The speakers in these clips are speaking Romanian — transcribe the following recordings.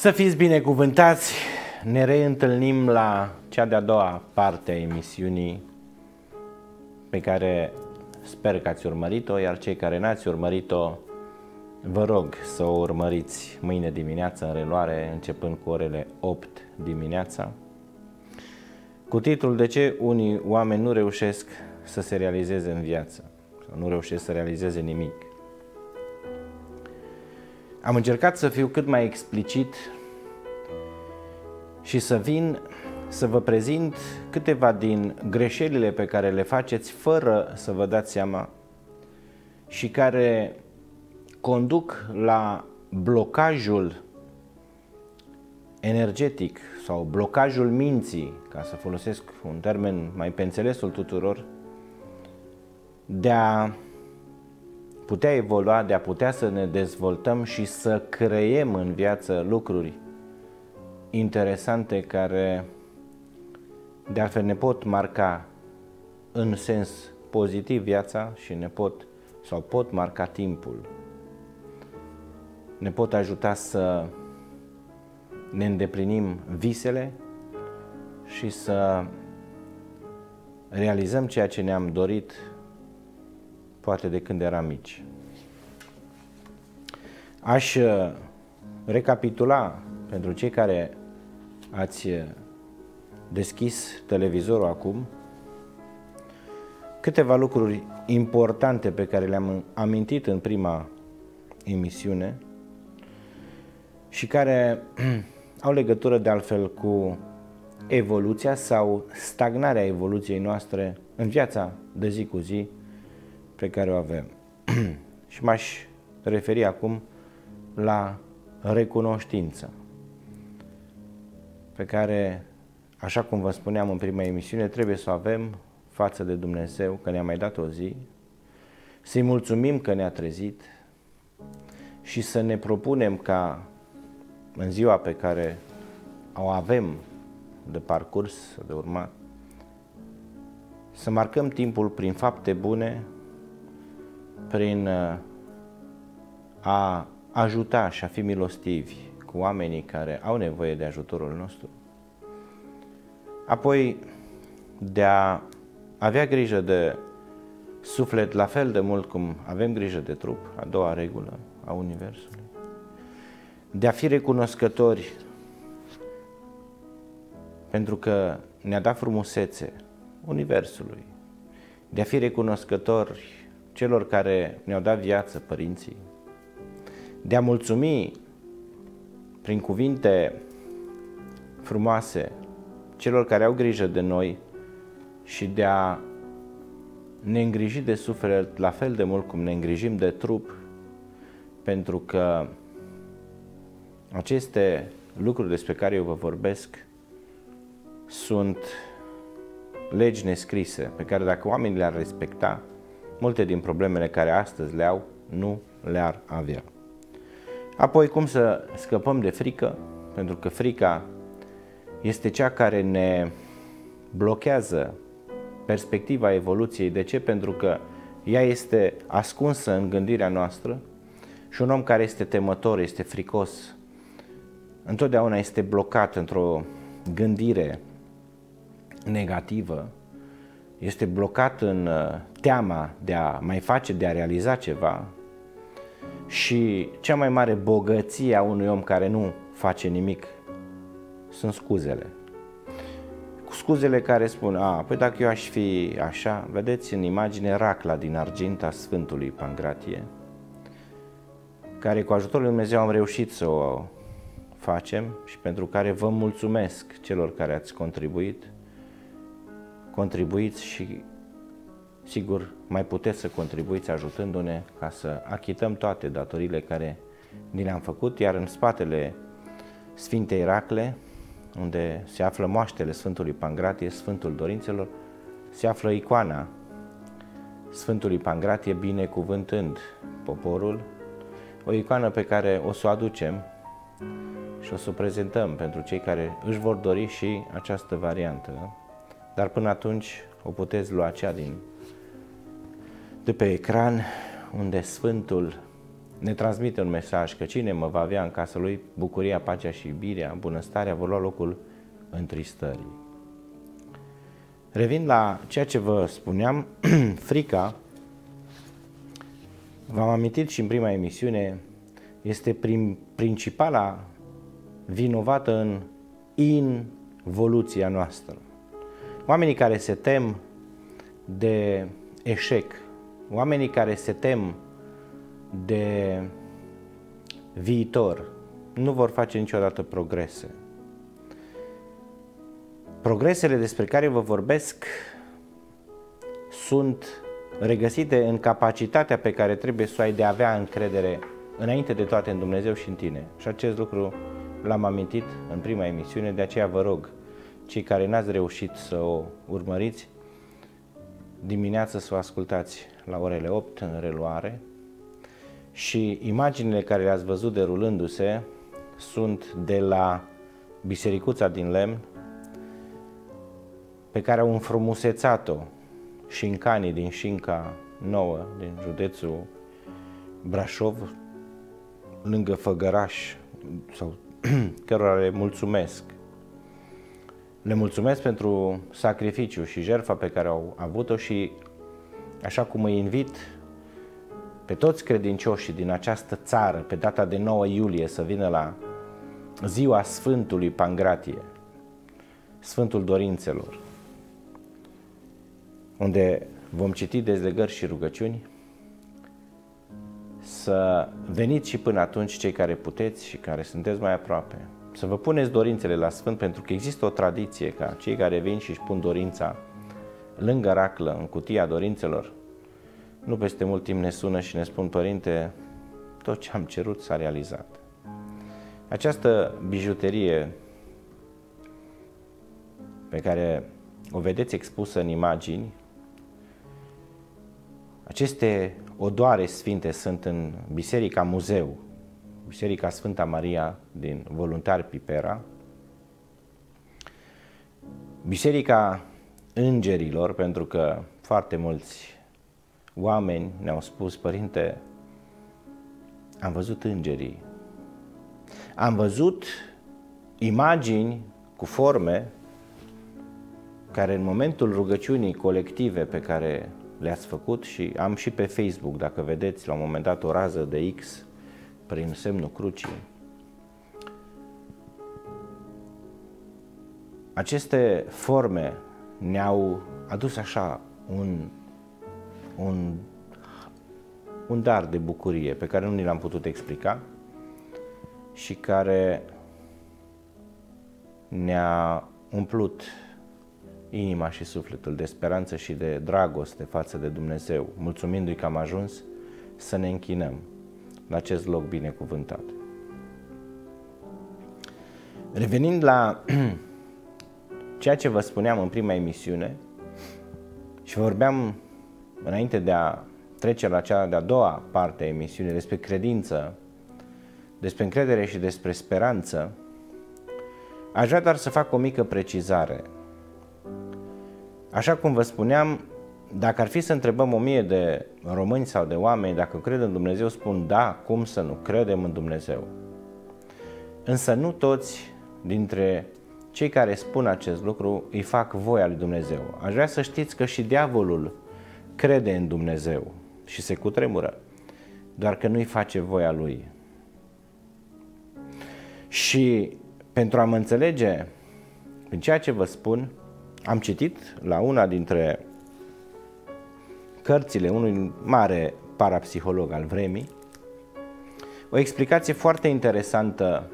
Să fiți binecuvântați! Ne reîntâlnim la cea de-a doua parte a emisiunii pe care sper că ați urmărit-o, iar cei care n-ați urmărit-o, vă rog să o urmăriți mâine dimineață în reluare, începând cu orele 8 dimineața, cu titlul De ce unii oameni nu reușesc să se realizeze în viață sau nu reușesc să realizeze nimic. Am încercat să fiu cât mai explicit și să vin să vă prezint câteva din greșelile pe care le faceți fără să vă dați seama și care conduc la blocajul energetic sau blocajul minții, ca să folosesc un termen mai pe înțelesul tuturor, de a putea evolua, de a putea să ne dezvoltăm și să creiem în viață lucruri interesante care de altfel ne pot marca în sens pozitiv viața și ne pot sau pot marca timpul. Ne pot ajuta să ne îndeplinim visele și să realizăm ceea ce ne-am dorit poate de când eram mici. Aș uh, recapitula pentru cei care ați uh, deschis televizorul acum câteva lucruri importante pe care le-am amintit în prima emisiune și care au legătură de altfel cu evoluția sau stagnarea evoluției noastre în viața de zi cu zi pe care o avem. și m-aș referi acum la recunoștință, pe care, așa cum vă spuneam în prima emisiune, trebuie să o avem față de Dumnezeu, că ne-a mai dat o zi, să-i mulțumim că ne-a trezit și să ne propunem ca în ziua pe care o avem de parcurs, de urmat, să marcăm timpul prin fapte bune, prin uh, a ajuta și a fi milostivi cu oamenii care au nevoie de ajutorul nostru. Apoi, de a avea grijă de suflet la fel de mult cum avem grijă de trup, a doua regulă a Universului. De a fi recunoscători pentru că ne-a dat frumusețe Universului, de a fi recunoscători celor care ne-au dat viață, părinții, de a mulțumi prin cuvinte frumoase celor care au grijă de noi și de a ne îngriji de suflet la fel de mult cum ne îngrijim de trup, pentru că aceste lucruri despre care eu vă vorbesc sunt legi nescrise, pe care dacă oamenii le-ar respecta, multe din problemele care astăzi le au, nu le-ar avea. Apoi, cum să scăpăm de frică? Pentru că frica este cea care ne blochează perspectiva evoluției. De ce? Pentru că ea este ascunsă în gândirea noastră și un om care este temător, este fricos, întotdeauna este blocat într-o gândire negativă, este blocat în uh, teama de a mai face, de a realiza ceva și cea mai mare bogăție a unui om care nu face nimic sunt scuzele. Scuzele care spun, a, păi dacă eu aș fi așa, vedeți în imagine racla din argint a Sfântului Pangratie, care cu ajutorul lui Dumnezeu am reușit să o facem și pentru care vă mulțumesc celor care ați contribuit. Contribuiți și sigur mai puteți să contribuiți ajutându-ne ca să achităm toate datorile care ni le-am făcut, iar în spatele Sfintei Racle, unde se află moaștele Sfântului Pangratie, Sfântul Dorințelor, se află icoana Sfântului Pangratie binecuvântând poporul, o icoană pe care o să o aducem și o să o prezentăm pentru cei care își vor dori și această variantă. Dar până atunci o puteți lua cea din de pe ecran unde Sfântul ne transmite un mesaj că cine mă va avea în casa lui, bucuria, pacea și iubirea, bunăstarea vor lua locul întristării. Revin la ceea ce vă spuneam, frica, v-am amintit și în prima emisiune, este prin, principala vinovată în involuția noastră. Oamenii care se tem de eșec, oamenii care se tem de viitor, nu vor face niciodată progrese. Progresele despre care vă vorbesc sunt regăsite în capacitatea pe care trebuie să o ai de a avea încredere înainte de toate în Dumnezeu și în tine. Și acest lucru l-am amintit în prima emisiune, de aceea vă rog, cei care n-ați reușit să o urmăriți, dimineața să o ascultați la orele 8 în reluare și imaginile care le-ați văzut derulându-se sunt de la bisericuța din lemn pe care au înfrumusețat-o șincanii din Șinca Nouă, din județul Brașov, lângă Făgăraș, sau cărora le mulțumesc. Le mulțumesc pentru sacrificiu și jertfa pe care au avut-o și așa cum îi invit pe toți credincioșii din această țară, pe data de 9 iulie, să vină la ziua Sfântului Pangratie, Sfântul Dorințelor, unde vom citi dezlegări și rugăciuni, să veniți și până atunci cei care puteți și care sunteți mai aproape, să vă puneți dorințele la Sfânt, pentru că există o tradiție ca cei care vin și își pun dorința lângă raclă, în cutia dorințelor, nu peste mult timp ne sună și ne spun, Părinte, tot ce am cerut s-a realizat. Această bijuterie pe care o vedeți expusă în imagini, aceste odoare sfinte sunt în Biserica Muzeu, Biserica Sfânta Maria din Voluntari Pipera, Biserica Îngerilor, pentru că foarte mulți oameni ne-au spus, Părinte, am văzut îngerii, am văzut imagini cu forme care în momentul rugăciunii colective pe care le-ați făcut și am și pe Facebook, dacă vedeți la un moment dat o rază de X prin semnul crucii. Aceste forme ne-au adus așa un un, un dar de bucurie pe care nu ni l-am putut explica și care ne-a umplut inima și sufletul de speranță și de dragoste față de Dumnezeu, mulțumindu-i că am ajuns să ne închinăm la acest loc binecuvântat. Revenind la ceea ce vă spuneam în prima emisiune și vorbeam înainte de a trece la cea de-a doua parte a emisiunii despre credință, despre încredere și despre speranță, aș vrea doar să fac o mică precizare. Așa cum vă spuneam, dacă ar fi să întrebăm o mie de români sau de oameni dacă cred în Dumnezeu, spun da, cum să nu, credem în Dumnezeu. Însă nu toți dintre cei care spun acest lucru îi fac voia lui Dumnezeu. Aș vrea să știți că și diavolul crede în Dumnezeu și se cutremură, doar că nu-i face voia lui. Și pentru a mă înțelege în ceea ce vă spun, am citit la una dintre cărțile unui mare parapsiholog al vremii, o explicație foarte interesantă,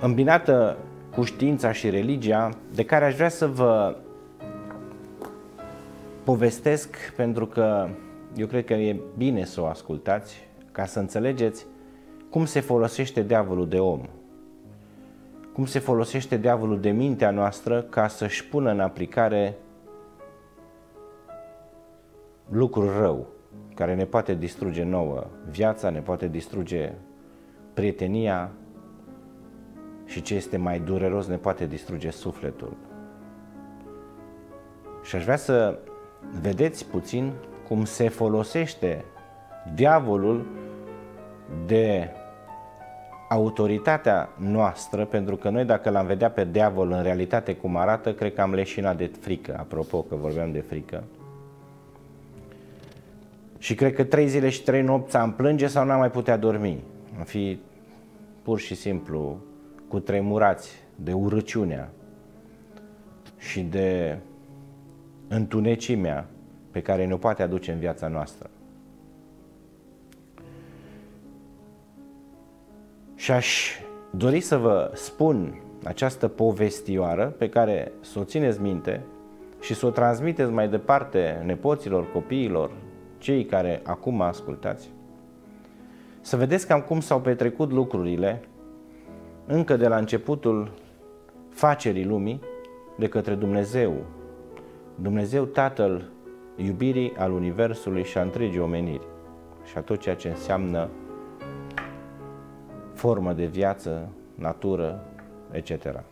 îmbinată cu știința și religia, de care aș vrea să vă povestesc pentru că eu cred că e bine să o ascultați ca să înțelegeți cum se folosește diavolul de om. Cum se folosește diavolul de mintea noastră ca să-și pună în aplicare lucrul rău care ne poate distruge nouă viața, ne poate distruge prietenia și ce este mai dureros ne poate distruge sufletul. Și aș vrea să vedeți puțin cum se folosește diavolul de autoritatea noastră, pentru că noi dacă l-am vedea pe diavol în realitate cum arată, cred că am leșinat de frică, apropo că vorbeam de frică. Și cred că trei zile și trei nopți am plânge sau n-am mai putea dormi. Am fi pur și simplu cu tremurați de urăciunea și de întunecimea pe care ne-o poate aduce în viața noastră. Și aș dori să vă spun această povestioară pe care să o țineți minte și să o transmiteți mai departe nepoților, copiilor, cei care acum ascultați. Să vedeți cam cum s-au petrecut lucrurile încă de la începutul facerii lumii de către Dumnezeu. Dumnezeu Tatăl iubirii al Universului și a întregii omeniri și a tot ceea ce înseamnă formă de viață, natură, etc.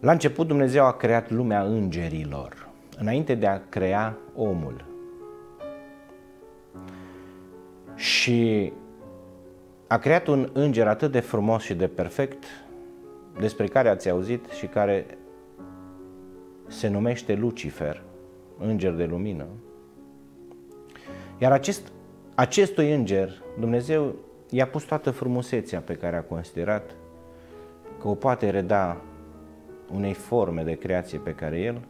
La început Dumnezeu a creat lumea îngerilor, înainte de a crea omul. Și a creat un înger atât de frumos și de perfect, despre care ați auzit și care se numește Lucifer, înger de lumină. Iar acest acestui înger, Dumnezeu i-a pus toată frumusețea pe care a considerat că o poate reda unei forme de creație pe care el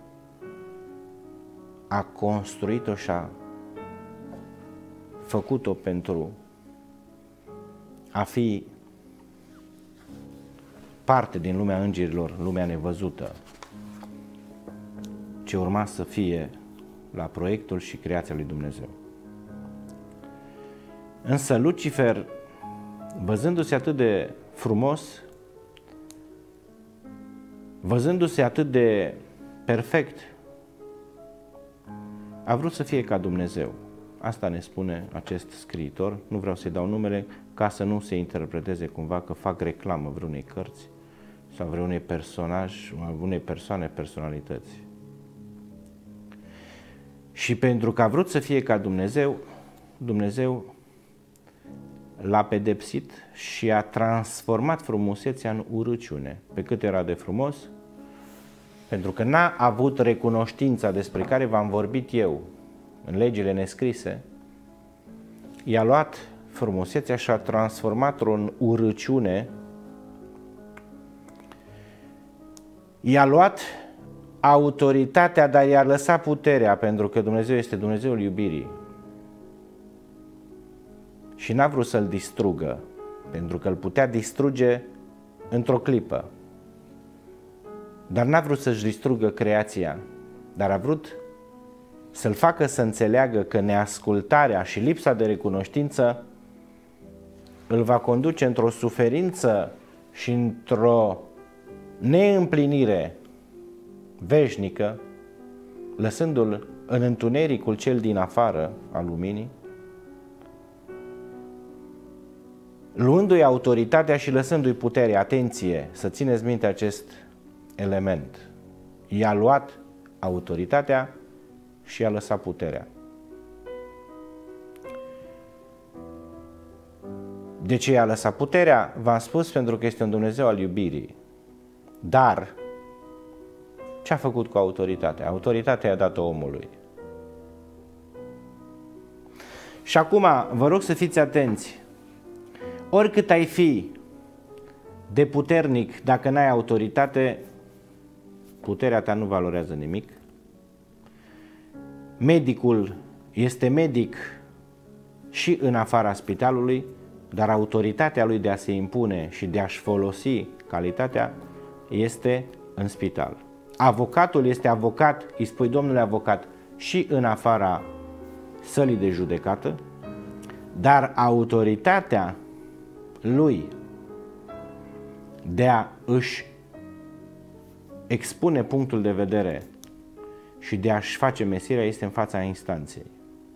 a construit-o și a făcut-o pentru a fi parte din lumea îngerilor, lumea nevăzută, ce urma să fie la proiectul și creația lui Dumnezeu. Însă Lucifer, văzându-se atât de frumos, văzându-se atât de perfect, a vrut să fie ca Dumnezeu. Asta ne spune acest scriitor. Nu vreau să-i dau numele ca să nu se interpreteze cumva că fac reclamă vreunei cărți sau vreunei personaj, vreunei persoane, personalități. Și pentru că a vrut să fie ca Dumnezeu, Dumnezeu l-a pedepsit și a transformat frumusețea în urăciune. Pe cât era de frumos, pentru că n-a avut recunoștința despre care v-am vorbit eu în legile nescrise, i-a luat frumusețea și a transformat-o în urăciune, i-a luat autoritatea, dar i-a lăsat puterea, pentru că Dumnezeu este Dumnezeul iubirii și n-a vrut să-l distrugă, pentru că îl putea distruge într-o clipă. Dar n-a vrut să-și distrugă creația, dar a vrut să-l facă să înțeleagă că neascultarea și lipsa de recunoștință îl va conduce într-o suferință și într-o neîmplinire veșnică, lăsându-l în întunericul cel din afară al luminii, luându-i autoritatea și lăsându-i putere, atenție, să țineți minte acest element. I-a luat autoritatea și i-a lăsat puterea. De ce i-a lăsat puterea? V-am spus pentru că este un Dumnezeu al iubirii. Dar ce a făcut cu autoritatea? Autoritatea i-a dat-o omului. Și acum vă rog să fiți atenți oricât ai fi de puternic, dacă n-ai autoritate, puterea ta nu valorează nimic. Medicul este medic și în afara spitalului, dar autoritatea lui de a se impune și de a-și folosi calitatea este în spital. Avocatul este avocat, îi spui domnule avocat, și în afara sălii de judecată, dar autoritatea lui de a își expune punctul de vedere și de a-și face mesirea este în fața instanței.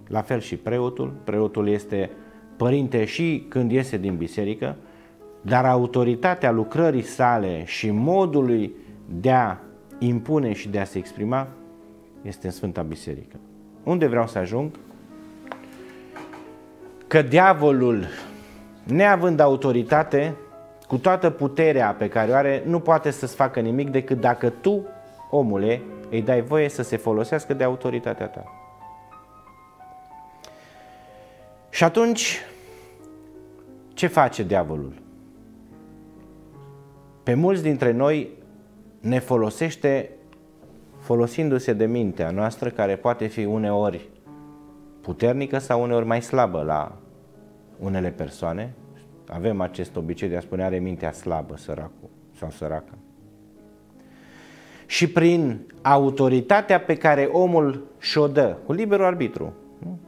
La fel și preotul. Preotul este părinte și când iese din biserică, dar autoritatea lucrării sale și modului de a impune și de a se exprima este în Sfânta Biserică. unde vreau să ajung? Că diavolul, neavând autoritate, cu toată puterea pe care o are, nu poate să-ți facă nimic decât dacă tu, omule, îi dai voie să se folosească de autoritatea ta. Și atunci, ce face diavolul? Pe mulți dintre noi ne folosește folosindu-se de mintea noastră, care poate fi uneori puternică sau uneori mai slabă la unele persoane. Avem acest obicei de a spune are mintea slabă săracul sau săracă. Și prin autoritatea pe care omul și-o dă, cu liberul arbitru, nu?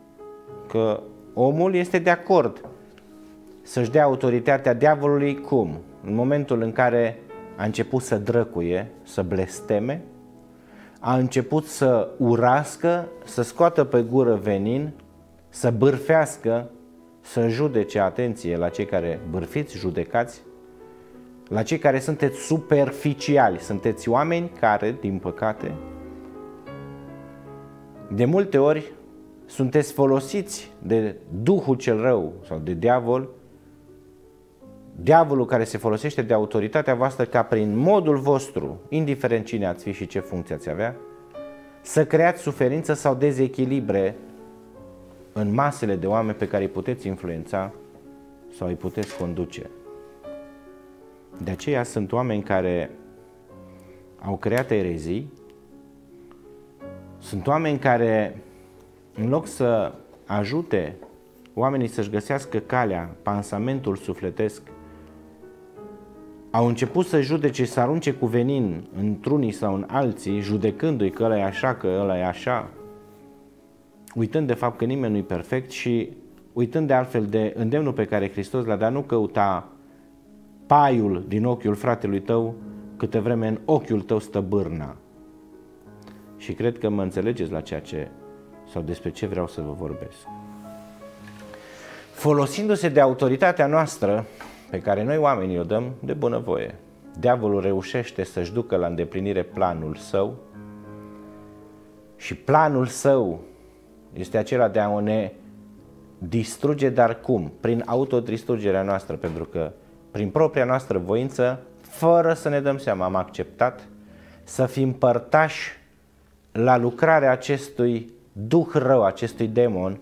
că omul este de acord să-și dea autoritatea diavolului cum? În momentul în care a început să drăcuie, să blesteme, a început să urască, să scoată pe gură venin, să bârfească, să judece, atenție, la cei care bârfiți, judecați, la cei care sunteți superficiali, sunteți oameni care, din păcate, de multe ori sunteți folosiți de Duhul cel rău sau de diavol diavolul care se folosește de autoritatea voastră ca prin modul vostru, indiferent cine ați fi și ce funcție ați avea, să creați suferință sau dezechilibre în masele de oameni pe care îi puteți influența sau îi puteți conduce. De aceea sunt oameni care au creat erezii, sunt oameni care, în loc să ajute oamenii să-și găsească calea, pansamentul sufletesc au început să judece, să arunce cu venin într-unii sau în alții, judecându-i că ăla e așa, că ăla e așa, uitând de fapt că nimeni nu e perfect și uitând de altfel de îndemnul pe care Hristos l-a dat, nu căuta paiul din ochiul fratelui tău câte vreme în ochiul tău stă bârna. Și cred că mă înțelegeți la ceea ce sau despre ce vreau să vă vorbesc. Folosindu-se de autoritatea noastră, pe care noi oamenii o dăm de bunăvoie. Diavolul reușește să-și ducă la îndeplinire planul său și planul său este acela de a ne distruge, dar cum? Prin autodistrugerea noastră, pentru că prin propria noastră voință, fără să ne dăm seama, am acceptat să fim părtași la lucrarea acestui duh rău, acestui demon,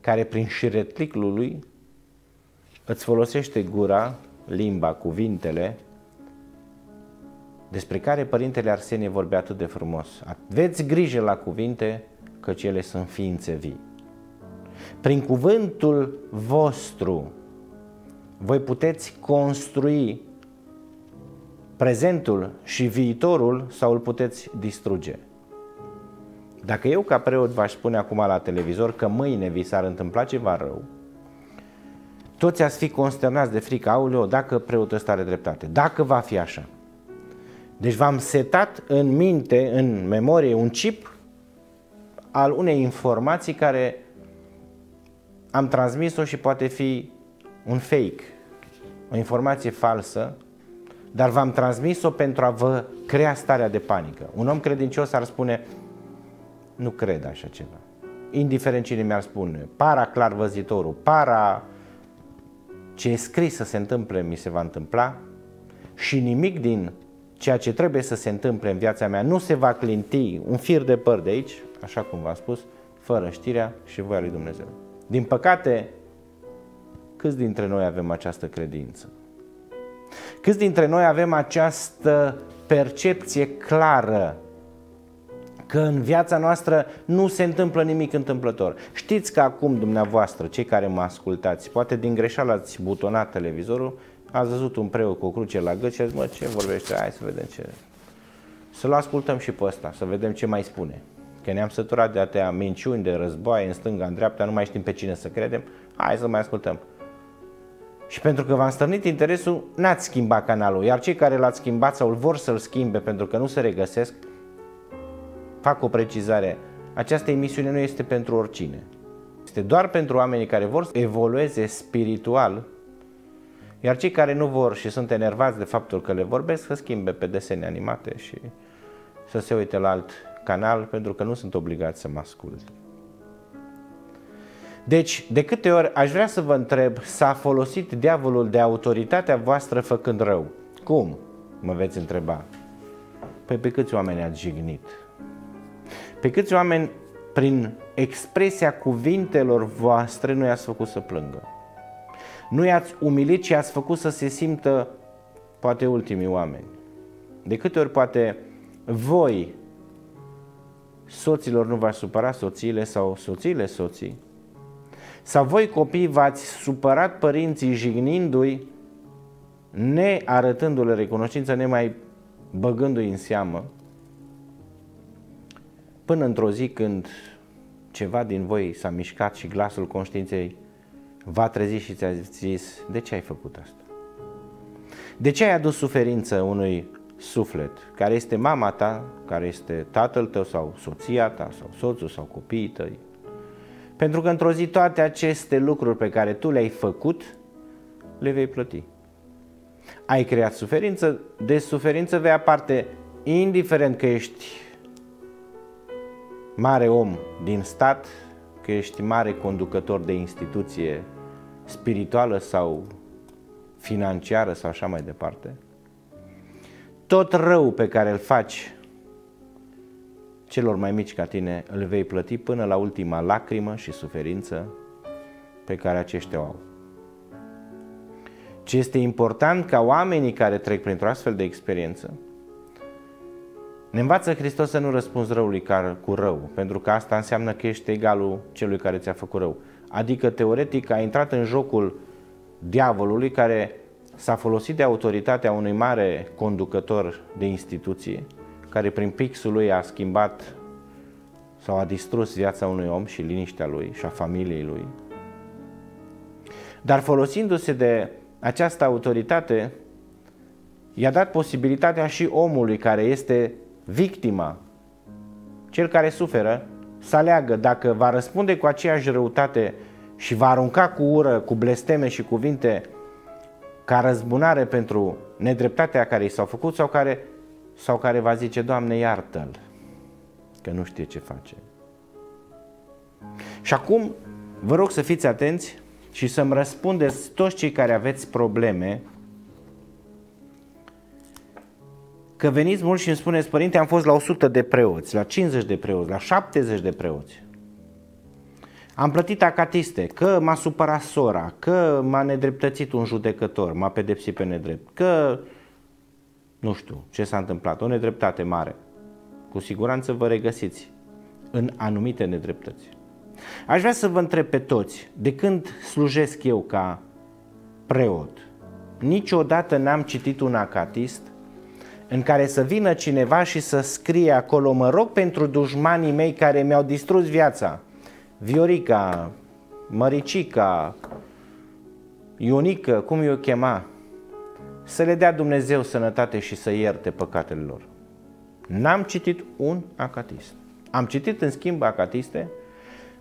care prin șiretlicul lui îți folosește gura, limba, cuvintele, despre care Părintele Arsenie vorbea atât de frumos. Aveți grijă la cuvinte, căci ele sunt ființe vii. Prin cuvântul vostru, voi puteți construi prezentul și viitorul sau îl puteți distruge. Dacă eu ca preot v-aș spune acum la televizor că mâine vi s-ar întâmpla ceva rău, toți ați fi consternați de frică, auleo, dacă preotul ăsta are dreptate, dacă va fi așa. Deci v-am setat în minte, în memorie, un chip al unei informații care am transmis-o și poate fi un fake, o informație falsă, dar v-am transmis-o pentru a vă crea starea de panică. Un om credincios ar spune, nu cred așa ceva. Indiferent cine mi-ar spune, para clar văzitorul, para ce e scris să se întâmple, mi se va întâmpla și nimic din ceea ce trebuie să se întâmple în viața mea nu se va clinti un fir de păr de aici, așa cum v-am spus, fără știrea și voia lui Dumnezeu. Din păcate, câți dintre noi avem această credință? Câți dintre noi avem această percepție clară că în viața noastră nu se întâmplă nimic întâmplător. Știți că acum dumneavoastră, cei care mă ascultați, poate din greșeală ați butonat televizorul, ați văzut un preot cu o cruce la gât și ați zis, mă, ce vorbește? Hai să vedem ce... Să-l ascultăm și pe ăsta, să vedem ce mai spune. Că ne-am săturat de atâtea minciuni, de războaie în stânga, în dreapta, nu mai știm pe cine să credem. Hai să mai ascultăm. Și pentru că v-am stărnit interesul, n-ați schimbat canalul, iar cei care l-ați schimbat sau îl vor să-l schimbe pentru că nu se regăsesc, fac o precizare, această emisiune nu este pentru oricine. Este doar pentru oamenii care vor să evolueze spiritual, iar cei care nu vor și sunt enervați de faptul că le vorbesc, să schimbe pe desene animate și să se uite la alt canal pentru că nu sunt obligat să mă ascult. Deci, de câte ori aș vrea să vă întreb, s-a folosit diavolul de autoritatea voastră făcând rău? Cum? Mă veți întreba. Păi pe câți oameni ați jignit? Pe câți oameni, prin expresia cuvintelor voastre, nu i-ați făcut să plângă? Nu i-ați umilit, ci i-ați făcut să se simtă poate ultimii oameni. De câte ori poate voi, soților, nu v-ați supăra soțiile sau soțiile soții, sau voi copii v-ați supărat părinții jignindu-i, nearătându-le recunoștință, nemai băgându-i în seamă, până într-o zi când ceva din voi s-a mișcat și glasul conștiinței va trezi și ți-a zis, de ce ai făcut asta? De ce ai adus suferință unui suflet care este mama ta, care este tatăl tău sau soția ta sau soțul sau copiii tăi? Pentru că într-o zi toate aceste lucruri pe care tu le-ai făcut, le vei plăti. Ai creat suferință, de suferință vei aparte, indiferent că ești mare om din stat, că ești mare conducător de instituție spirituală sau financiară sau așa mai departe. Tot rău pe care îl faci celor mai mici ca tine îl vei plăti până la ultima lacrimă și suferință pe care aceștia o au. Ce este important ca oamenii care trec printr-o astfel de experiență ne învață Hristos să nu răspunzi răului cu rău, pentru că asta înseamnă că ești egalul celui care ți-a făcut rău. Adică, teoretic, a intrat în jocul diavolului care s-a folosit de autoritatea unui mare conducător de instituție, care prin pixul lui a schimbat sau a distrus viața unui om și liniștea lui și a familiei lui. Dar folosindu-se de această autoritate, i-a dat posibilitatea și omului care este victima, cel care suferă, să aleagă dacă va răspunde cu aceeași răutate și va arunca cu ură, cu blesteme și cuvinte ca răzbunare pentru nedreptatea care i s-au făcut sau care, sau care va zice, Doamne, iartă-l, că nu știe ce face. Și acum vă rog să fiți atenți și să-mi răspundeți toți cei care aveți probleme că veniți mult și îmi spuneți, părinte, am fost la 100 de preoți, la 50 de preoți, la 70 de preoți. Am plătit acatiste, că m-a supărat sora, că m-a nedreptățit un judecător, m-a pedepsit pe nedrept, că nu știu ce s-a întâmplat, o nedreptate mare. Cu siguranță vă regăsiți în anumite nedreptăți. Aș vrea să vă întreb pe toți, de când slujesc eu ca preot, niciodată n-am citit un acatist în care să vină cineva și să scrie acolo, mă rog pentru dușmanii mei care mi-au distrus viața, Viorica, Măricica, Ionica, cum i-o chema, să le dea Dumnezeu sănătate și să ierte păcatele lor. N-am citit un acatist. Am citit în schimb acatiste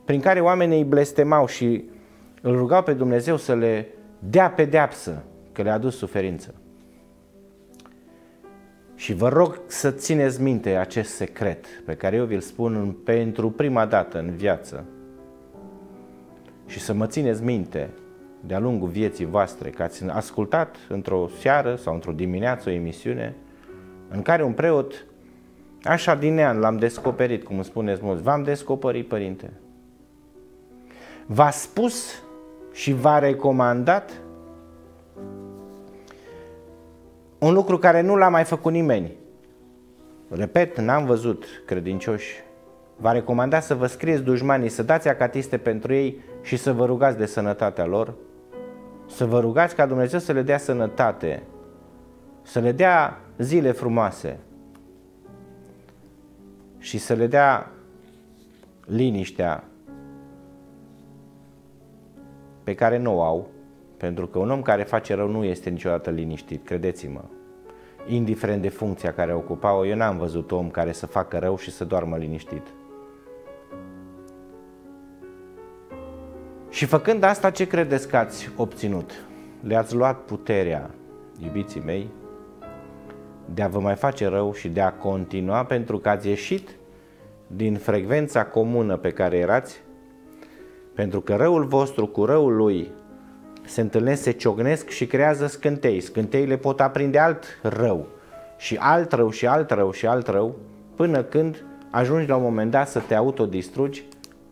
prin care oamenii îi blestemau și îl rugau pe Dumnezeu să le dea pedeapsă, că le-a adus suferință. Și vă rog să țineți minte acest secret pe care eu vi-l spun pentru prima dată în viață și să mă țineți minte de-a lungul vieții voastre că ați ascultat într-o seară sau într-o dimineață o emisiune în care un preot, așa din nean, l-am descoperit, cum îmi spuneți mulți, v-am descoperit, părinte. V-a spus și v-a recomandat un lucru care nu l-a mai făcut nimeni. Repet, n-am văzut credincioși. V-a recomandat să vă scrieți dușmanii, să dați acatiste pentru ei și să vă rugați de sănătatea lor, să vă rugați ca Dumnezeu să le dea sănătate, să le dea zile frumoase și să le dea liniștea pe care nu o au pentru că un om care face rău nu este niciodată liniștit, credeți-mă. Indiferent de funcția care ocupa-o, eu n-am văzut om care să facă rău și să doarmă liniștit. Și făcând asta, ce credeți că ați obținut? Le-ați luat puterea, iubiții mei, de a vă mai face rău și de a continua pentru că ați ieșit din frecvența comună pe care erați, pentru că răul vostru cu răul lui se întâlnesc, se ciognesc și creează scântei. Scânteile pot aprinde alt rău și alt rău și alt rău și alt rău, până când ajungi la un moment dat să te autodistrugi.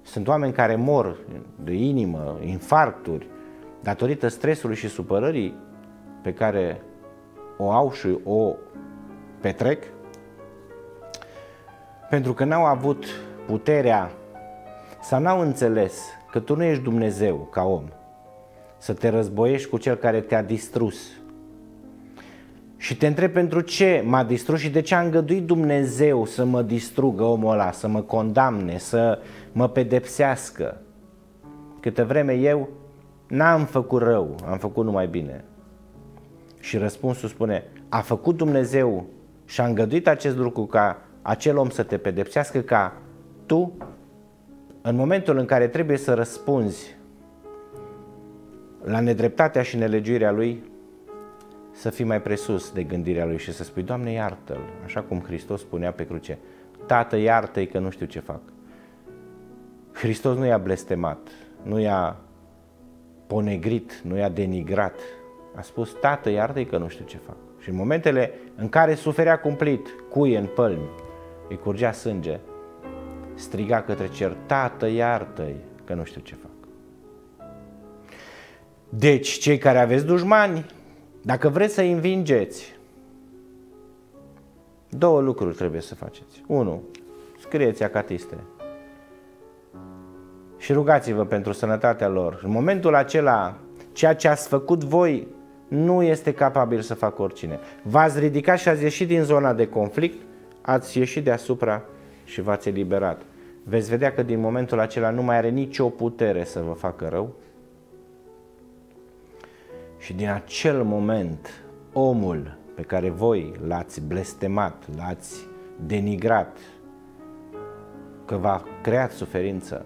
Sunt oameni care mor de inimă, infarcturi, datorită stresului și supărării pe care o au și o petrec, pentru că n-au avut puterea sau n-au înțeles că tu nu ești Dumnezeu ca om, să te războiești cu cel care te-a distrus. Și te întreb pentru ce m-a distrus și de ce a îngăduit Dumnezeu să mă distrugă omul ăla, să mă condamne, să mă pedepsească. Câte vreme eu n-am făcut rău, am făcut numai bine. Și răspunsul spune, a făcut Dumnezeu și a îngăduit acest lucru ca acel om să te pedepsească ca tu, în momentul în care trebuie să răspunzi la nedreptatea și nelegiuirea lui, să fii mai presus de gândirea lui și să spui, Doamne, iartă-l, așa cum Hristos spunea pe cruce, Tată, iartă-i că nu știu ce fac. Hristos nu i-a blestemat, nu i-a ponegrit, nu i-a denigrat, a spus, Tată, iartă-i că nu știu ce fac. Și în momentele în care suferea cumplit, cuie în pălmi, îi curgea sânge, striga către cer, Tată, iartă-i că nu știu ce fac. Deci, cei care aveți dușmani, dacă vreți să învingeți, două lucruri trebuie să faceți. Unu, scrieți acatiste și rugați-vă pentru sănătatea lor. În momentul acela, ceea ce ați făcut voi nu este capabil să facă oricine. V-ați ridicat și ați ieșit din zona de conflict, ați ieșit deasupra și v-ați eliberat. Veți vedea că din momentul acela nu mai are nicio putere să vă facă rău. Și din acel moment, omul pe care voi l-ați blestemat, l-ați denigrat, că v-a creat suferință,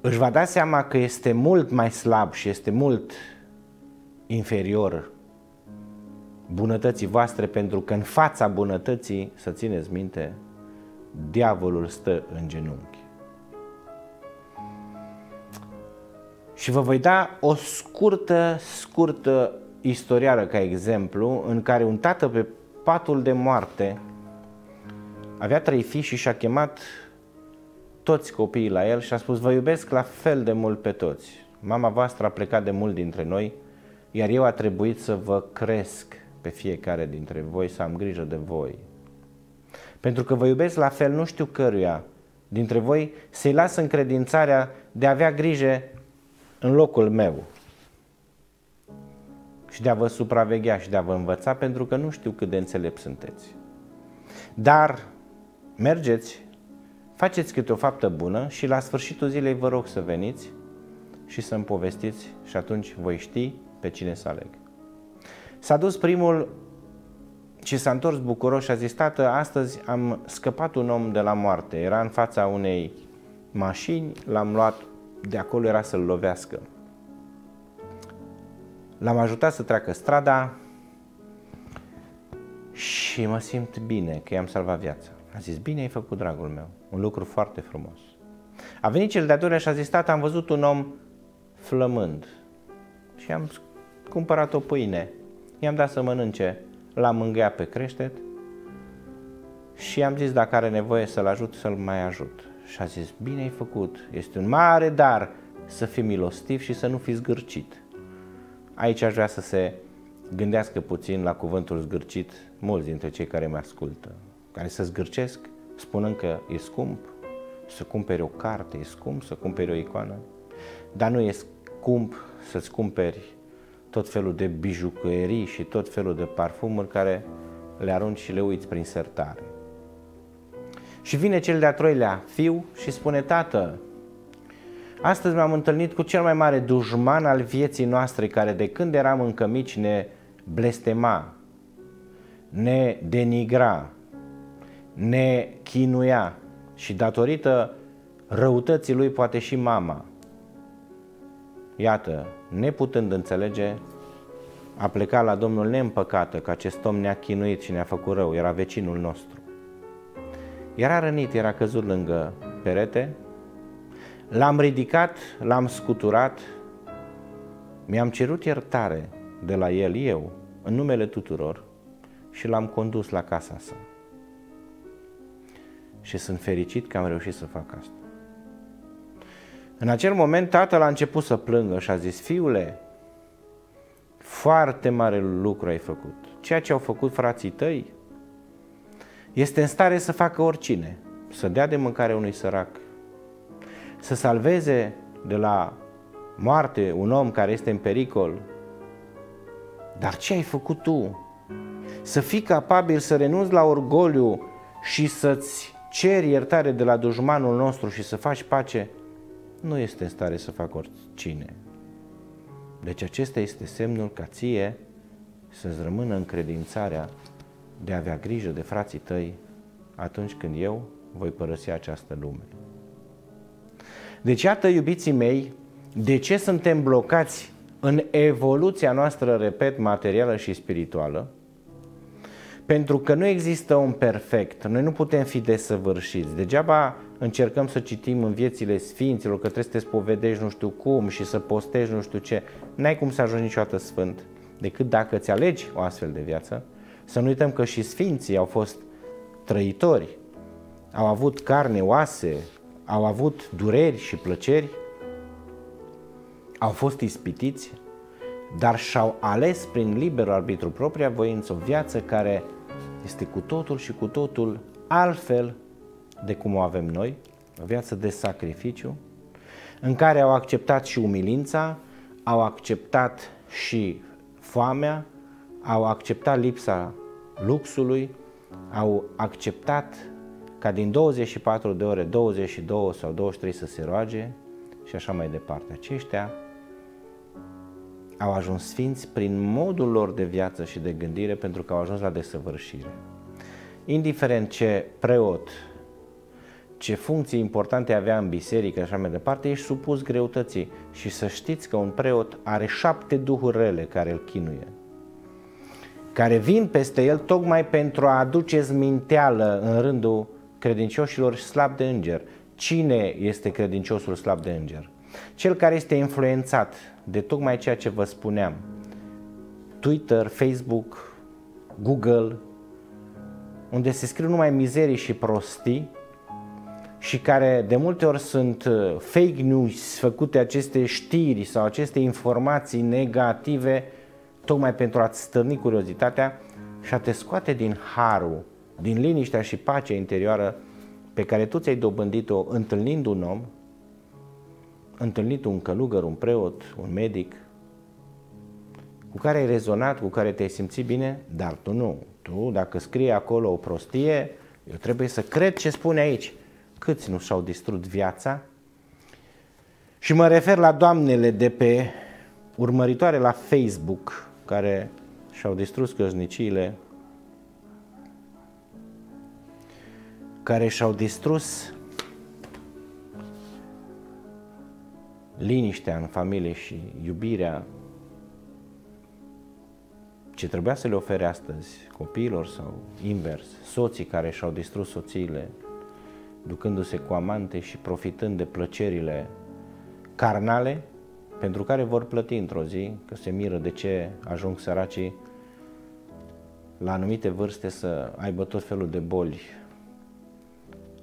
își va da seama că este mult mai slab și este mult inferior bunătății voastre, pentru că în fața bunătății, să țineți minte, diavolul stă în genunchi. Și vă voi da o scurtă, scurtă istoriară ca exemplu, în care un tată pe patul de moarte avea trei fii și și-a chemat toți copiii la el și a spus, vă iubesc la fel de mult pe toți. Mama voastră a plecat de mult dintre noi, iar eu a trebuit să vă cresc pe fiecare dintre voi, să am grijă de voi. Pentru că vă iubesc la fel, nu știu căruia dintre voi să-i las încredințarea de a avea grijă în locul meu și de a vă supraveghea și de a vă învăța, pentru că nu știu cât de înțelept sunteți. Dar mergeți Faceți câte o faptă bună și la sfârșitul zilei vă rog să veniți și să-mi povestiți și atunci voi ști pe cine să aleg. S-a dus primul și s-a întors bucuros și a zis, tată, astăzi am scăpat un om de la moarte. Era în fața unei mașini, l-am luat de acolo, era să-l lovească. L-am ajutat să treacă strada și mă simt bine că i-am salvat viața. A zis, bine ai făcut, dragul meu, un lucru foarte frumos. A venit cel de-a doilea și a zis, tata, am văzut un om flămând și am cumpărat o pâine, i-am dat să mănânce, l-am mângâiat pe creștet și am zis, dacă are nevoie să-l ajut, să-l mai ajut. Și a zis, bine ai făcut, este un mare dar să fii milostiv și să nu fii zgârcit. Aici aș vrea să se gândească puțin la cuvântul zgârcit mulți dintre cei care mă ascultă care să zgârcesc spunând că e scump să cumperi o carte, e scump să cumperi o icoană, dar nu e scump să-ți cumperi tot felul de bijucării și tot felul de parfumuri care le arunci și le uiți prin sertare. Și vine cel de-a troilea fiu și spune, tată, astăzi m-am întâlnit cu cel mai mare dușman al vieții noastre, care de când eram încă mici ne blestema, ne denigra, ne chinuia și datorită răutății lui poate și mama. Iată, neputând înțelege, a plecat la Domnul neîmpăcată că acest om ne-a chinuit și ne-a făcut rău, era vecinul nostru. Era rănit, era căzut lângă perete, l-am ridicat, l-am scuturat, mi-am cerut iertare de la el, eu, în numele tuturor, și l-am condus la casa sa. Și sunt fericit că am reușit să fac asta. În acel moment tatăl a început să plângă și a zis, fiule, foarte mare lucru ai făcut. Ceea ce au făcut frații tăi este în stare să facă oricine. Să dea de mâncare unui sărac, să salveze de la moarte un om care este în pericol. Dar ce ai făcut tu? Să fii capabil să renunți la orgoliu și să-ți ceri iertare de la dușmanul nostru și să faci pace, nu este în stare să facă oricine. Deci acesta este semnul ca ție să-ți rămână încredințarea de a avea grijă de frații tăi atunci când eu voi părăsi această lume. Deci iată, iubiții mei, de ce suntem blocați în evoluția noastră, repet, materială și spirituală? Pentru că nu există un perfect, noi nu putem fi desăvârșiți. Degeaba încercăm să citim în viețile sfinților, că trebuie să te spovedești nu știu cum și să postezi nu știu ce. N-ai cum să ajungi niciodată sfânt, decât dacă îți alegi o astfel de viață. Să nu uităm că și sfinții au fost trăitori, au avut carne, oase, au avut dureri și plăceri, au fost ispitiți, dar și-au ales prin liberul arbitru propria voință o viață care este cu totul și cu totul altfel de cum o avem noi, o viață de sacrificiu, în care au acceptat și umilința, au acceptat și foamea, au acceptat lipsa luxului, au acceptat ca din 24 de ore 22 sau 23 să se roage și așa mai departe. Aceștia au ajuns sfinți prin modul lor de viață și de gândire pentru că au ajuns la desăvârșire. Indiferent ce preot, ce funcții importante avea în biserică și așa mai departe, ești supus greutății și să știți că un preot are șapte duhuri rele care îl chinuie care vin peste el tocmai pentru a aduce zminteală în rândul credincioșilor slab de înger. Cine este credinciosul slab de înger? Cel care este influențat de tocmai ceea ce vă spuneam. Twitter, Facebook, Google, unde se scriu numai mizerii și prostii și care de multe ori sunt uh, fake news, făcute aceste știri sau aceste informații negative tocmai pentru a-ți stârni curiozitatea și a te scoate din harul, din liniștea și pacea interioară pe care tu ți-ai dobândit-o întâlnind un om, întâlnit un călugăr, un preot, un medic, cu care ai rezonat, cu care te-ai simțit bine, dar tu nu. Tu, dacă scrie acolo o prostie, eu trebuie să cred ce spune aici. Câți nu și-au distrus viața? Și mă refer la doamnele de pe urmăritoare la Facebook, care și-au distrus căsniciile, care și-au distrus liniștea în familie și iubirea ce trebuia să le ofere astăzi copiilor sau invers, soții care și-au distrus soțiile, ducându-se cu amante și profitând de plăcerile carnale, pentru care vor plăti într-o zi, că se miră de ce ajung săracii la anumite vârste să aibă tot felul de boli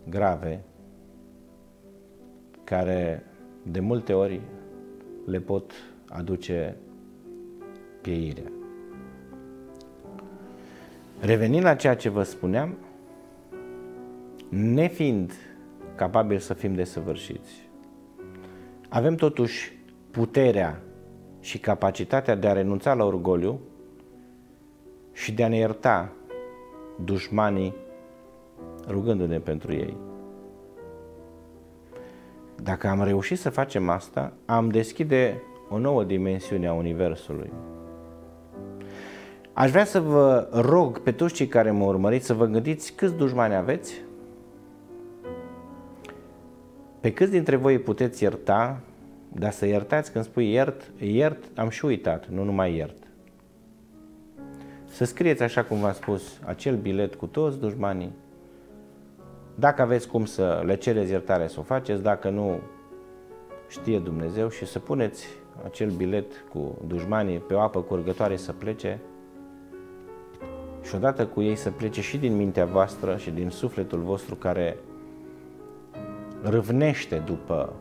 grave, care de multe ori le pot aduce pieirea. Revenind la ceea ce vă spuneam, nefiind capabili să fim desăvârșiți, avem totuși puterea și capacitatea de a renunța la orgoliu și de a ne ierta dușmanii rugându-ne pentru ei. Dacă am reușit să facem asta, am deschide o nouă dimensiune a Universului. Aș vrea să vă rog pe toți cei care mă urmăriți să vă gândiți câți dușmani aveți, pe câți dintre voi puteți ierta, dar să iertați când spui iert, iert, am și uitat, nu numai iert. Să scrieți așa cum v-am spus, acel bilet cu toți dușmanii, Dacă aveți cum să le cereți iertare, să o faceți, dacă nu, știe Dumnezeu și să puneți acel bilet cu dușmanii pe o apă curgătoare să plece și odată cu ei să plece și din mintea voastră și din sufletul vostru care râvnește după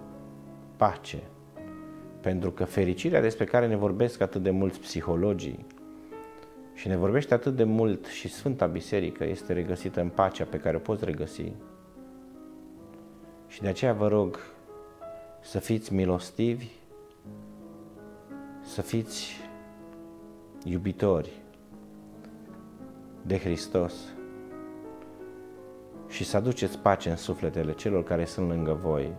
pace. Pentru că fericirea despre care ne vorbesc atât de mulți psihologii și ne vorbește atât de mult și Sfânta Biserică este regăsită în pacea pe care o poți regăsi. Și de aceea vă rog să fiți milostivi, să fiți iubitori de Hristos și să aduceți pace în sufletele celor care sunt lângă voi,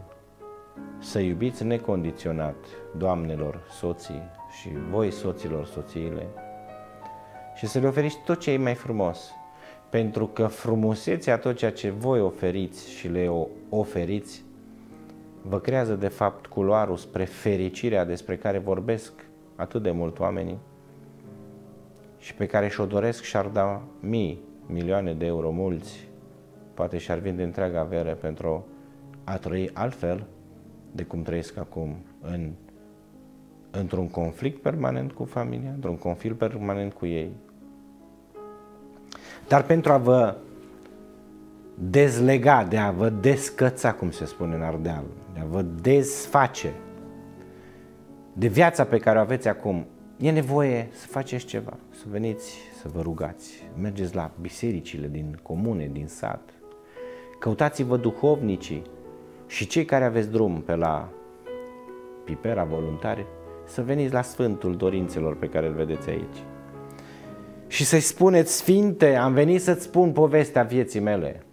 să iubiți necondiționat doamnelor, soții și voi soților, soțiile și să le oferiți tot ce e mai frumos. Pentru că frumusețea, tot ceea ce voi oferiți și le oferiți, vă creează de fapt culoarul spre fericirea despre care vorbesc atât de mult oamenii și pe care și-o doresc și-ar da mii, milioane de euro mulți, poate și-ar vinde întreaga avere pentru a trăi altfel de cum trăiesc acum în, într-un conflict permanent cu familia, într-un conflict permanent cu ei. Dar pentru a vă dezlega, de a vă descăța, cum se spune în Ardeal, de a vă desface de viața pe care o aveți acum, e nevoie să faceți ceva, să veniți să vă rugați, mergeți la bisericile din comune, din sat, căutați-vă duhovnicii și cei care aveți drum pe la Pipera Voluntare, să veniți la Sfântul Dorințelor pe care îl vedeți aici. Și să-i spuneți, Sfinte, am venit să-ți spun povestea vieții mele.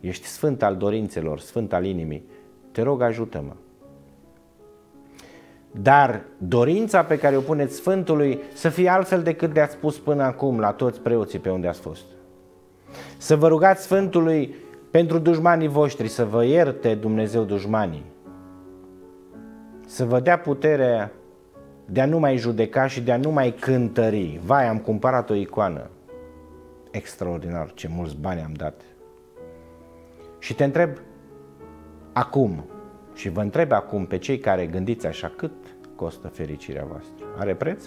Ești Sfânt al dorințelor, Sfânt al inimii. Te rog, ajută-mă. Dar dorința pe care o puneți Sfântului să fie altfel decât de ați spus până acum la toți preoții pe unde ați fost. Să vă rugați Sfântului pentru dușmanii voștri, să vă ierte Dumnezeu dușmanii. Să vă dea puterea de a nu mai judeca și de a nu mai cântări. Vai, am cumpărat o icoană. Extraordinar, ce mulți bani am dat. Și te întreb acum, și vă întreb acum pe cei care gândiți așa, cât costă fericirea voastră? Are preț?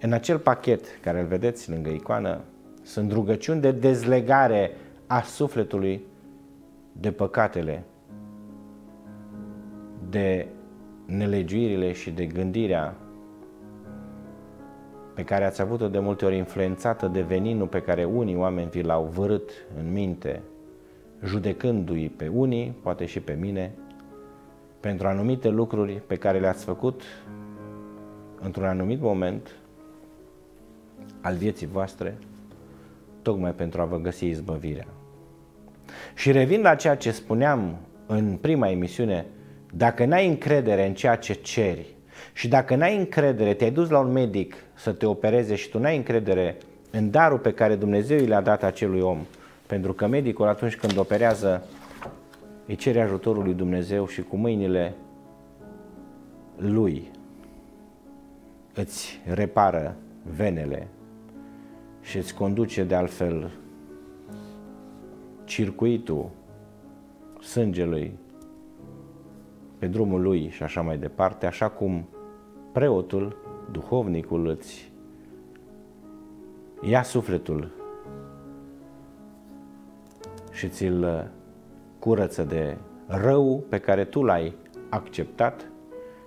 În acel pachet care îl vedeți lângă icoană, sunt rugăciuni de dezlegare a sufletului de păcatele, de nelegiuirile și de gândirea pe care ați avut-o de multe ori influențată de veninul pe care unii oameni vi l-au vărât în minte, judecându-i pe unii, poate și pe mine, pentru anumite lucruri pe care le-ați făcut într-un anumit moment al vieții voastre, tocmai pentru a vă găsi izbăvirea. Și revin la ceea ce spuneam în prima emisiune, dacă n-ai încredere în ceea ce ceri și dacă n-ai încredere, te-ai dus la un medic să te opereze și tu n-ai încredere în darul pe care Dumnezeu i l-a dat acelui om, pentru că medicul atunci când operează îi cere ajutorul lui Dumnezeu și cu mâinile lui îți repară venele și îți conduce de altfel circuitul sângelui pe drumul lui și așa mai departe, așa cum preotul, duhovnicul îți ia sufletul și ți-l curăță de rău pe care tu l-ai acceptat,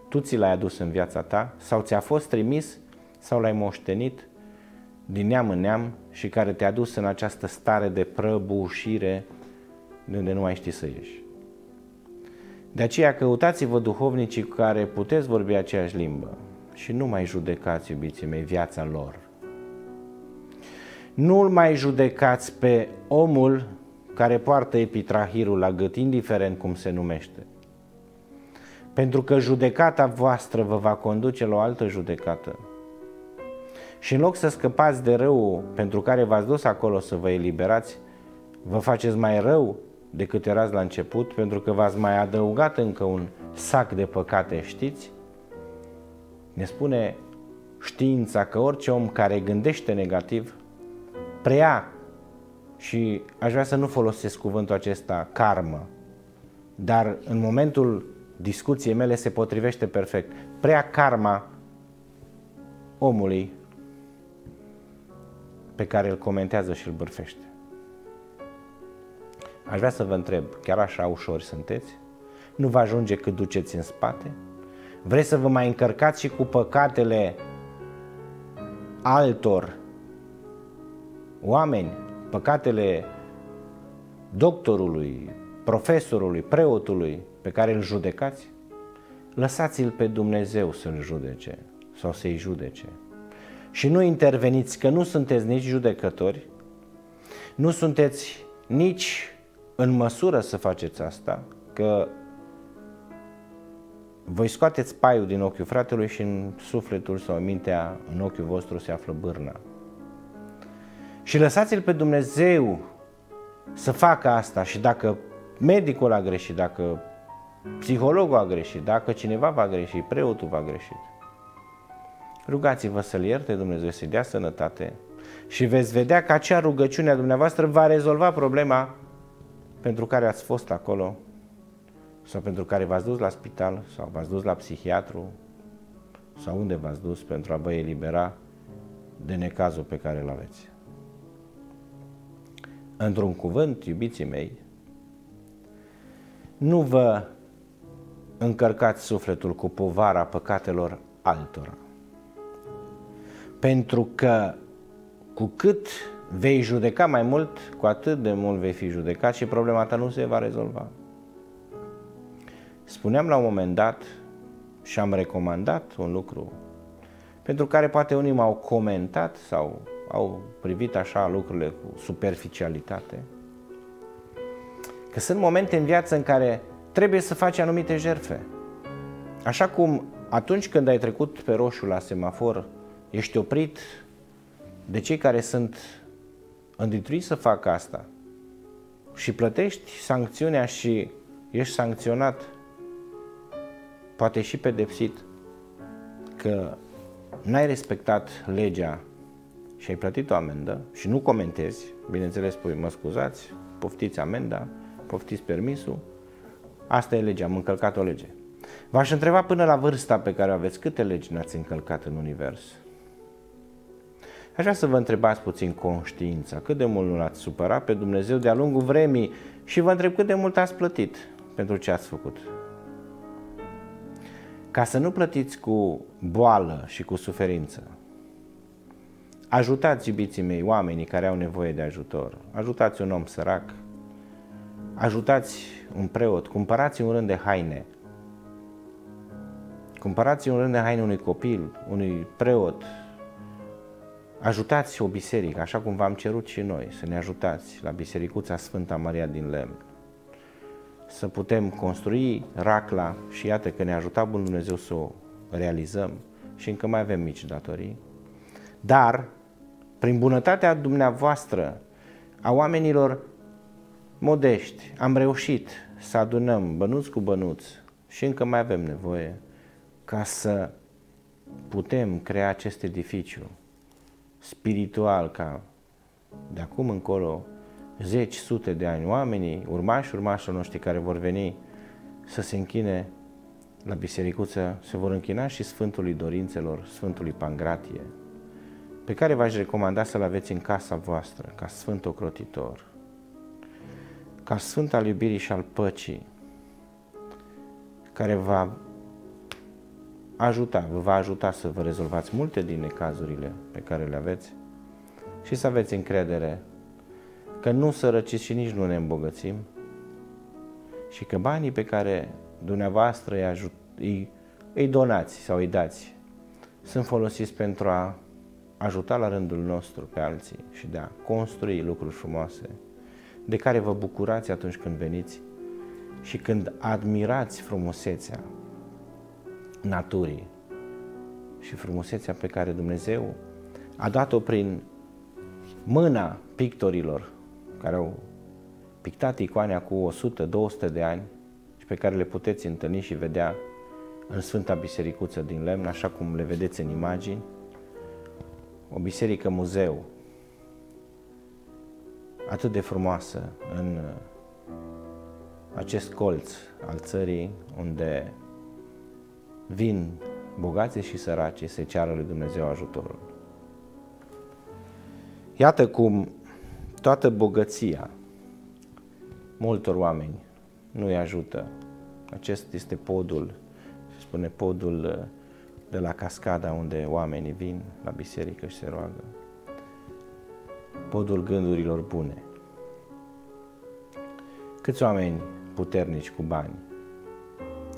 tu ți l-ai adus în viața ta sau ți-a fost trimis sau l-ai moștenit din neam în neam și care te-a dus în această stare de prăbușire de unde nu mai știi să ieși. De aceea căutați-vă duhovnicii cu care puteți vorbi aceeași limbă și nu mai judecați, iubiții mei, viața lor. Nu-l mai judecați pe omul care poartă epitrahirul la gât, indiferent cum se numește. Pentru că judecata voastră vă va conduce la o altă judecată. Și în loc să scăpați de rău pentru care v-ați dus acolo să vă eliberați, vă faceți mai rău decât erați la început, pentru că v-ați mai adăugat încă un sac de păcate, știți? Ne spune știința că orice om care gândește negativ preia și aș vrea să nu folosesc cuvântul acesta karmă, dar în momentul discuției mele se potrivește perfect. Prea karma omului pe care îl comentează și îl bârfește. Aș vrea să vă întreb, chiar așa ușor sunteți? Nu vă ajunge cât duceți în spate? Vreți să vă mai încărcați și cu păcatele altor oameni, păcatele doctorului, profesorului, preotului pe care îl judecați? Lăsați-l pe Dumnezeu să-l judece sau să-i judece. Și nu interveniți că nu sunteți nici judecători, nu sunteți nici în măsură să faceți asta, că voi scoateți paiul din ochiul fratelui și în sufletul sau în mintea, în ochiul vostru se află bârna. Și lăsați-l pe Dumnezeu să facă asta și dacă medicul a greșit, dacă psihologul a greșit, dacă cineva va greși, preotul va greși, rugați-vă să-L ierte Dumnezeu să-i dea sănătate și veți vedea că acea rugăciune a dumneavoastră va rezolva problema pentru care ați fost acolo sau pentru care v-ați dus la spital sau v-ați dus la psihiatru sau unde v-ați dus pentru a vă elibera de necazul pe care îl aveți. Într-un cuvânt, iubiții mei, nu vă încărcați sufletul cu povara păcatelor altora. Pentru că cu cât vei judeca mai mult, cu atât de mult vei fi judecat și problema ta nu se va rezolva. Spuneam la un moment dat și am recomandat un lucru pentru care poate unii m-au comentat sau au privit așa lucrurile cu superficialitate, că sunt momente în viață în care trebuie să faci anumite jerfe. Așa cum atunci când ai trecut pe roșu la semafor, ești oprit de cei care sunt înditruiți să facă asta și plătești sancțiunea și ești sancționat, poate și pedepsit, că n-ai respectat legea și ai plătit o amendă și nu comentezi, bineînțeles spui, mă scuzați, poftiți amenda, poftiți permisul, asta e legea, am încălcat o lege. V-aș întreba până la vârsta pe care o aveți, câte legi ne-ați încălcat în univers? Aș vrea să vă întrebați puțin conștiința, cât de mult nu l-ați supărat pe Dumnezeu de-a lungul vremii și vă întreb cât de mult ați plătit pentru ce ați făcut. Ca să nu plătiți cu boală și cu suferință, ajutați, iubiții mei, oamenii care au nevoie de ajutor. Ajutați un om sărac, ajutați un preot, cumpărați un rând de haine, cumpărați un rând de haine unui copil, unui preot, Ajutați o biserică, așa cum v-am cerut și noi, să ne ajutați la Bisericuța Sfânta Maria din Lemn. Să putem construi racla și iată că ne-a ajutat Bunul Dumnezeu să o realizăm și încă mai avem mici datorii. Dar, prin bunătatea dumneavoastră, a oamenilor modești, am reușit să adunăm bănuți cu bănuți și încă mai avem nevoie ca să putem crea acest edificiu spiritual ca de acum încolo zeci, sute de ani, oamenii, urmași, urmașii noștri care vor veni să se închine la bisericuță, se vor închina și Sfântului Dorințelor, Sfântului Pangratie, pe care v-aș recomanda să-l aveți în casa voastră, ca Sfânt Ocrotitor, ca Sfânt al iubirii și al păcii, care va ajuta, vă va ajuta să vă rezolvați multe din necazurile pe care le aveți și să aveți încredere că nu sărăciți și nici nu ne îmbogățim și că banii pe care dumneavoastră îi, ajut, îi, îi donați sau îi dați sunt folosiți pentru a ajuta la rândul nostru pe alții și de a construi lucruri frumoase de care vă bucurați atunci când veniți și când admirați frumusețea naturii și frumusețea pe care Dumnezeu a dat-o prin mâna pictorilor care au pictat icoane cu 100-200 de ani și pe care le puteți întâlni și vedea în Sfânta Bisericuță din lemn, așa cum le vedeți în imagini, o biserică muzeu atât de frumoasă în acest colț al țării unde vin bogații și săraci să ceară lui Dumnezeu ajutorul. Iată cum toată bogăția multor oameni nu îi ajută. Acest este podul, se spune podul uh, de la cascada unde oamenii vin la biserică și se roagă. Podul gândurilor bune. Câți oameni puternici cu bani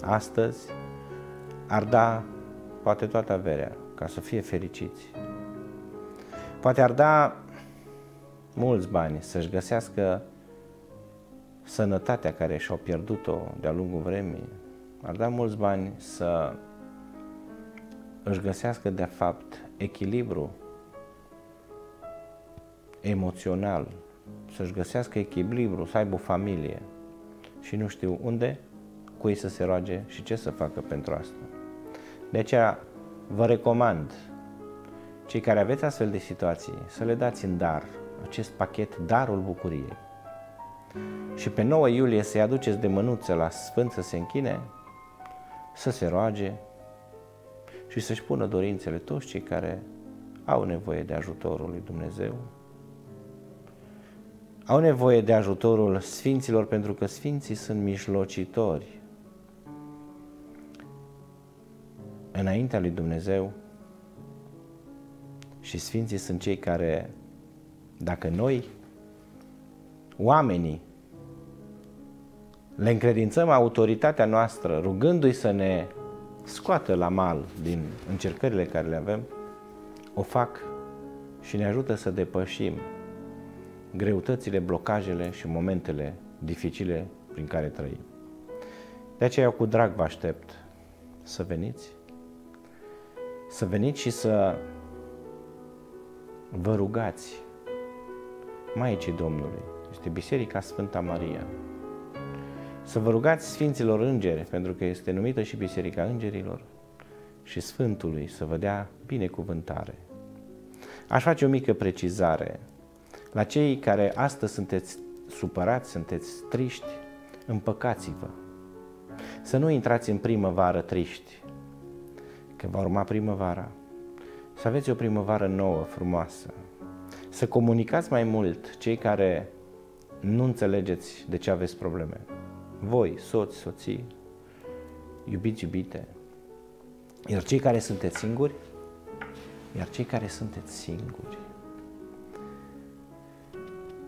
astăzi ar da poate toată averea ca să fie fericiți. Poate ar da mulți bani să-și găsească sănătatea care și-au pierdut-o de-a lungul vremii. Ar da mulți bani să își găsească de fapt echilibru emoțional, să-și găsească echilibru, să aibă o familie și nu știu unde, cui să se roage și ce să facă pentru asta. De aceea vă recomand, cei care aveți astfel de situații, să le dați în dar acest pachet Darul Bucuriei. Și pe 9 iulie să-i aduceți de mânuță la Sfânt să se închine, să se roage și să-și pună dorințele toți cei care au nevoie de ajutorul lui Dumnezeu. Au nevoie de ajutorul Sfinților pentru că Sfinții sunt mijlocitori înaintea lui Dumnezeu și Sfinții sunt cei care, dacă noi, oamenii, le încredințăm autoritatea noastră, rugându-i să ne scoată la mal din încercările care le avem, o fac și ne ajută să depășim greutățile, blocajele și momentele dificile prin care trăim. De aceea eu cu drag vă aștept să veniți, să veniți și să vă rugați Maicii Domnului, este Biserica Sfânta Maria. Să vă rugați Sfinților Îngeri, pentru că este numită și Biserica Îngerilor, și Sfântului să vă dea binecuvântare. Aș face o mică precizare. La cei care astăzi sunteți supărați, sunteți triști, împăcați-vă. Să nu intrați în primăvară triști, că va urma primăvara. Să aveți o primăvară nouă, frumoasă. Să comunicați mai mult cei care nu înțelegeți de ce aveți probleme. Voi, soți, soții, iubiți, iubite. Iar cei care sunteți singuri, iar cei care sunteți singuri,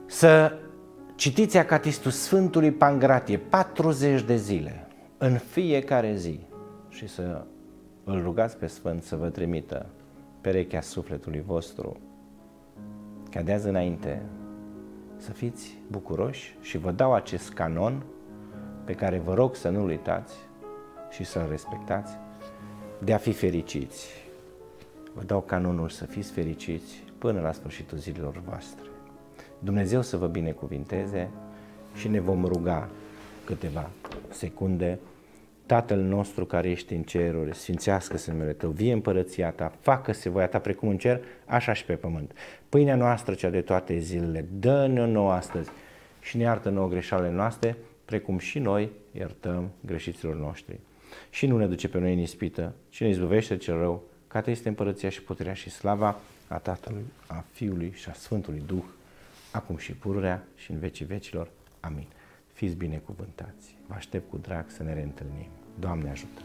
să citiți Acatistul Sfântului Pangratie 40 de zile, în fiecare zi, și să îl rugați pe Sfânt să vă trimită perechea sufletului vostru, ca de azi înainte să fiți bucuroși și vă dau acest canon pe care vă rog să nu-l uitați și să-l respectați, de a fi fericiți. Vă dau canonul să fiți fericiți până la sfârșitul zilelor voastre. Dumnezeu să vă binecuvinteze și ne vom ruga câteva secunde Tatăl nostru care ești în ceruri, sfințească-se numele Tău, vie împărăția Ta, facă-se voia Ta precum în cer, așa și pe pământ. Pâinea noastră, cea de toate zilele, dă-ne-o nouă astăzi și ne iartă nouă greșalele noastre, precum și noi iertăm greșiților noștri. Și nu ne duce pe noi în ispită, ci ne izbăvește cel rău, ca te este împărăția și puterea și slava a Tatălui, a Fiului și a Sfântului Duh, acum și pururea și în vecii vecilor. Amin. Fiți binecuvântați. Vă aștept cu drag să ne reîntâlnim. Doamne ajută!